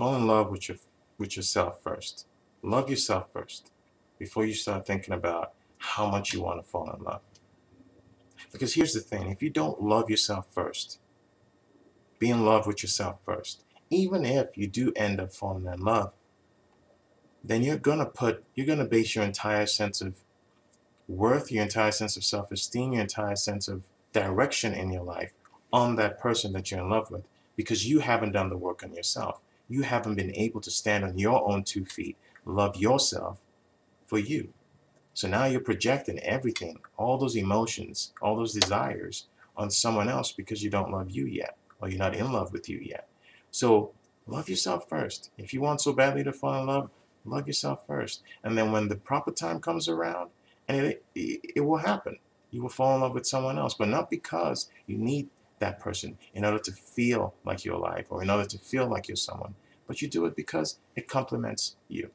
fall in love with your with yourself first. Love yourself first before you start thinking about how much you want to fall in love. Because here's the thing, if you don't love yourself first, be in love with yourself first, even if you do end up falling in love, then you're gonna put you're gonna base your entire sense of worth, your entire sense of self-esteem, your entire sense of direction in your life on that person that you're in love with because you haven't done the work on yourself. You haven't been able to stand on your own two feet, love yourself for you. So now you're projecting everything, all those emotions, all those desires on someone else because you don't love you yet or you're not in love with you yet. So love yourself first. If you want so badly to fall in love, love yourself first. And then when the proper time comes around, and it, it, it will happen, you will fall in love with someone else, but not because you need that person in order to feel like you're alive or in order to feel like you're someone, but you do it because it complements you.